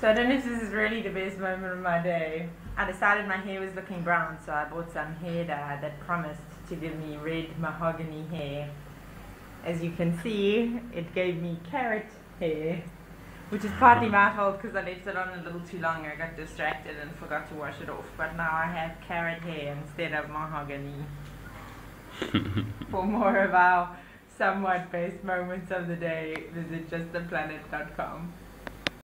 So I don't know if this is really the best moment of my day. I decided my hair was looking brown, so I bought some hair dye that promised to give me red mahogany hair. As you can see, it gave me carrot hair, which is partly my fault because I left it on a little too long. I got distracted and forgot to wash it off. But now I have carrot hair instead of mahogany. For more of our somewhat best moments of the day, visit justtheplanet.com.